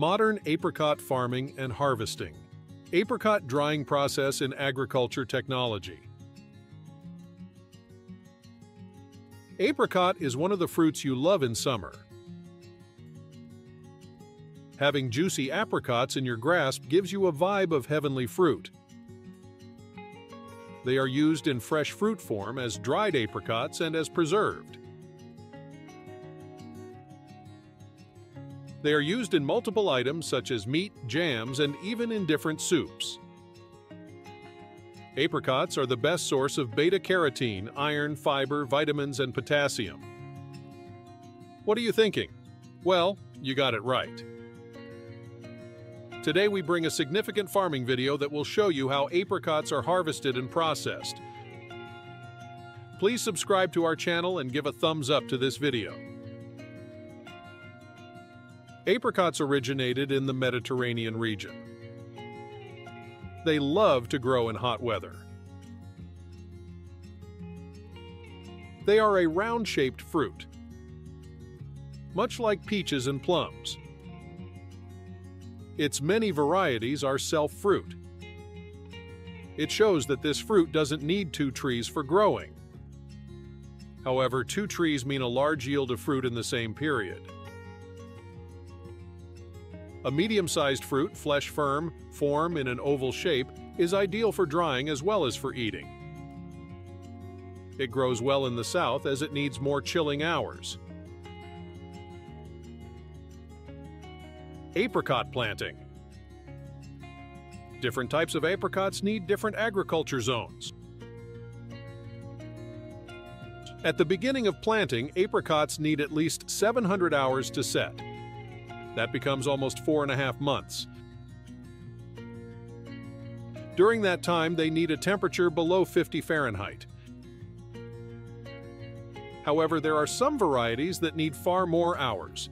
Modern apricot farming and harvesting. Apricot drying process in agriculture technology. Apricot is one of the fruits you love in summer. Having juicy apricots in your grasp gives you a vibe of heavenly fruit. They are used in fresh fruit form as dried apricots and as preserved. They are used in multiple items such as meat, jams, and even in different soups. Apricots are the best source of beta-carotene, iron, fiber, vitamins, and potassium. What are you thinking? Well, you got it right. Today we bring a significant farming video that will show you how apricots are harvested and processed. Please subscribe to our channel and give a thumbs up to this video. Apricots originated in the Mediterranean region. They love to grow in hot weather. They are a round-shaped fruit, much like peaches and plums. Its many varieties are self-fruit. It shows that this fruit doesn't need two trees for growing. However, two trees mean a large yield of fruit in the same period. A medium-sized fruit, flesh firm, form in an oval shape, is ideal for drying as well as for eating. It grows well in the south as it needs more chilling hours. Apricot planting. Different types of apricots need different agriculture zones. At the beginning of planting, apricots need at least 700 hours to set. That becomes almost four and a half months. During that time, they need a temperature below 50 Fahrenheit. However, there are some varieties that need far more hours.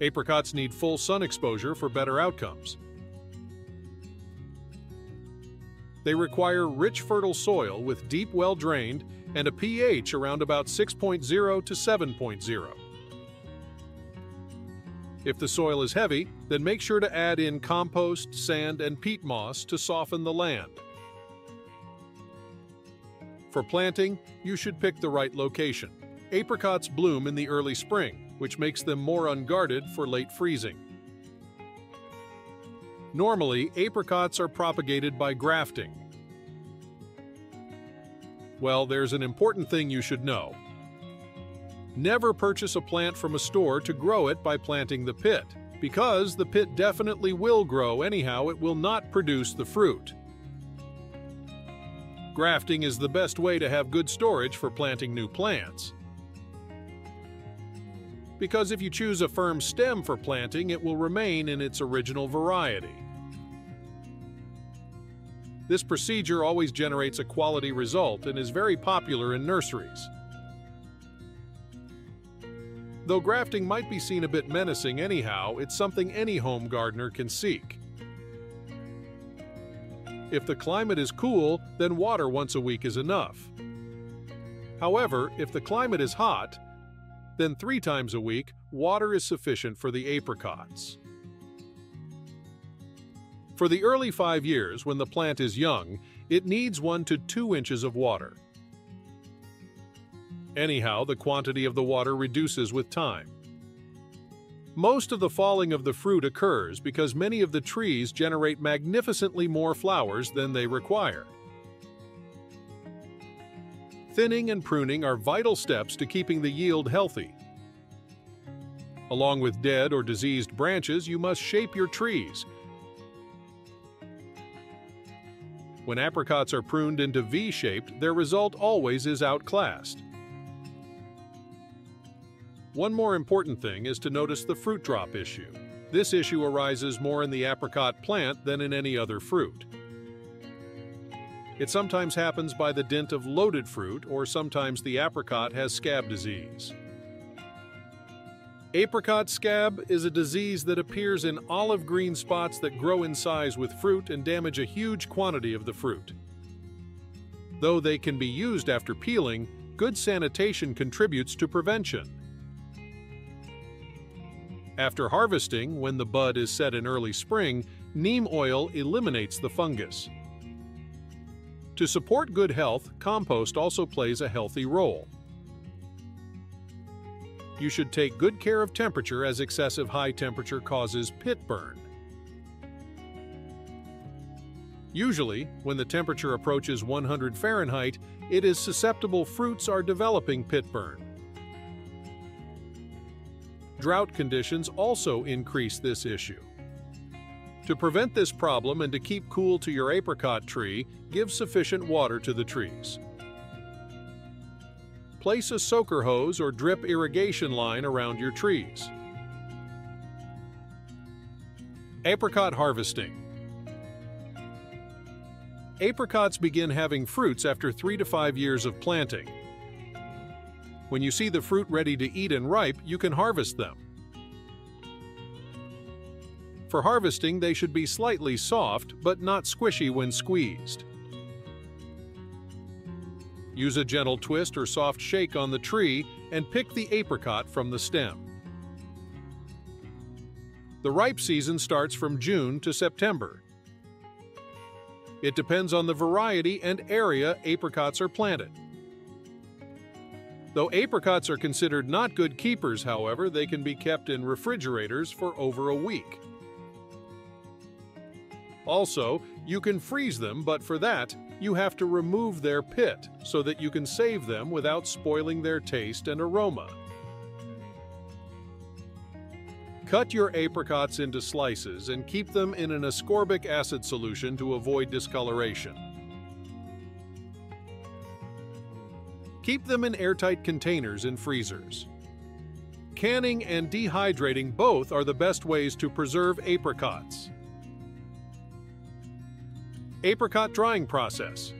Apricots need full sun exposure for better outcomes. They require rich fertile soil with deep well drained and a pH around about 6.0 to 7.0. If the soil is heavy, then make sure to add in compost, sand, and peat moss to soften the land. For planting, you should pick the right location. Apricots bloom in the early spring, which makes them more unguarded for late freezing. Normally, apricots are propagated by grafting. Well, there's an important thing you should know. Never purchase a plant from a store to grow it by planting the pit, because the pit definitely will grow anyhow it will not produce the fruit. Grafting is the best way to have good storage for planting new plants. Because if you choose a firm stem for planting, it will remain in its original variety. This procedure always generates a quality result and is very popular in nurseries. Though grafting might be seen a bit menacing anyhow, it's something any home gardener can seek. If the climate is cool, then water once a week is enough. However, if the climate is hot, then three times a week, water is sufficient for the apricots. For the early five years, when the plant is young, it needs one to two inches of water. Anyhow, the quantity of the water reduces with time. Most of the falling of the fruit occurs because many of the trees generate magnificently more flowers than they require. Thinning and pruning are vital steps to keeping the yield healthy. Along with dead or diseased branches, you must shape your trees. When apricots are pruned into V-shaped, their result always is outclassed. One more important thing is to notice the fruit drop issue. This issue arises more in the apricot plant than in any other fruit. It sometimes happens by the dint of loaded fruit or sometimes the apricot has scab disease. Apricot scab is a disease that appears in olive green spots that grow in size with fruit and damage a huge quantity of the fruit. Though they can be used after peeling, good sanitation contributes to prevention. After harvesting, when the bud is set in early spring, neem oil eliminates the fungus. To support good health, compost also plays a healthy role. You should take good care of temperature as excessive high temperature causes pit burn. Usually, when the temperature approaches 100 Fahrenheit, it is susceptible fruits are developing pit burn. Drought conditions also increase this issue. To prevent this problem and to keep cool to your apricot tree, give sufficient water to the trees. Place a soaker hose or drip irrigation line around your trees. Apricot harvesting. Apricots begin having fruits after three to five years of planting. When you see the fruit ready to eat and ripe, you can harvest them. For harvesting, they should be slightly soft, but not squishy when squeezed. Use a gentle twist or soft shake on the tree and pick the apricot from the stem. The ripe season starts from June to September. It depends on the variety and area apricots are planted. Though apricots are considered not good keepers, however, they can be kept in refrigerators for over a week. Also, you can freeze them, but for that, you have to remove their pit so that you can save them without spoiling their taste and aroma. Cut your apricots into slices and keep them in an ascorbic acid solution to avoid discoloration. Keep them in airtight containers in freezers. Canning and dehydrating both are the best ways to preserve apricots. Apricot drying process.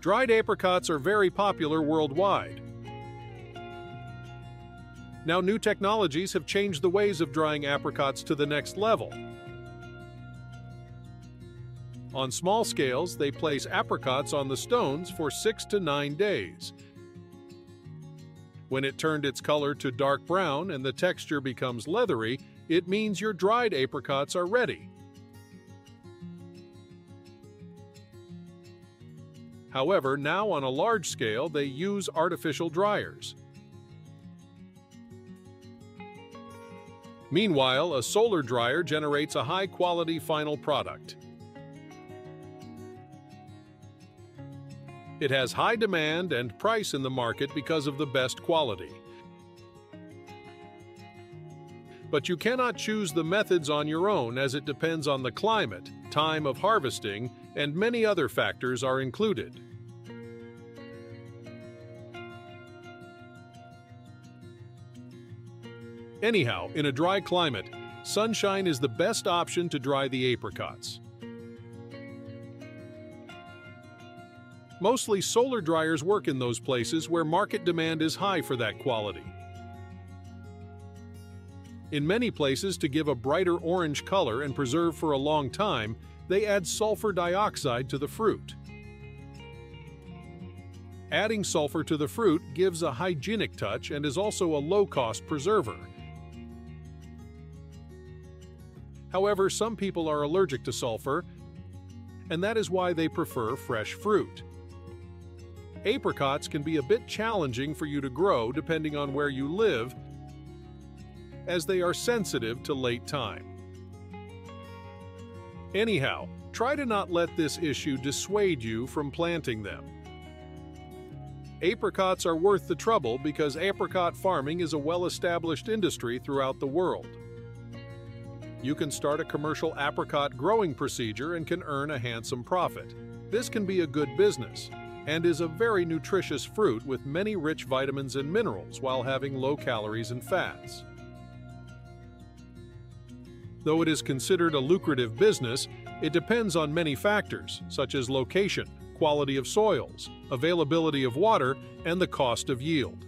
Dried apricots are very popular worldwide. Now new technologies have changed the ways of drying apricots to the next level. On small scales, they place apricots on the stones for six to nine days. When it turned its color to dark brown and the texture becomes leathery, it means your dried apricots are ready. However, now on a large scale, they use artificial dryers. Meanwhile, a solar dryer generates a high-quality final product. It has high demand and price in the market because of the best quality. But you cannot choose the methods on your own as it depends on the climate, time of harvesting, and many other factors are included. Anyhow, in a dry climate, sunshine is the best option to dry the apricots. Mostly solar dryers work in those places where market demand is high for that quality. In many places, to give a brighter orange color and preserve for a long time, they add sulfur dioxide to the fruit. Adding sulfur to the fruit gives a hygienic touch and is also a low-cost preserver. However, some people are allergic to sulfur, and that is why they prefer fresh fruit. Apricots can be a bit challenging for you to grow depending on where you live, as they are sensitive to late time. Anyhow, try to not let this issue dissuade you from planting them. Apricots are worth the trouble because apricot farming is a well-established industry throughout the world. You can start a commercial apricot growing procedure and can earn a handsome profit. This can be a good business and is a very nutritious fruit with many rich vitamins and minerals while having low calories and fats. Though it is considered a lucrative business, it depends on many factors, such as location, quality of soils, availability of water, and the cost of yield.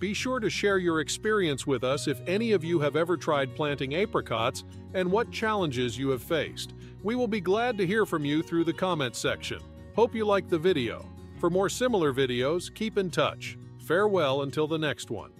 Be sure to share your experience with us if any of you have ever tried planting apricots and what challenges you have faced. We will be glad to hear from you through the comments section. Hope you liked the video. For more similar videos, keep in touch. Farewell until the next one.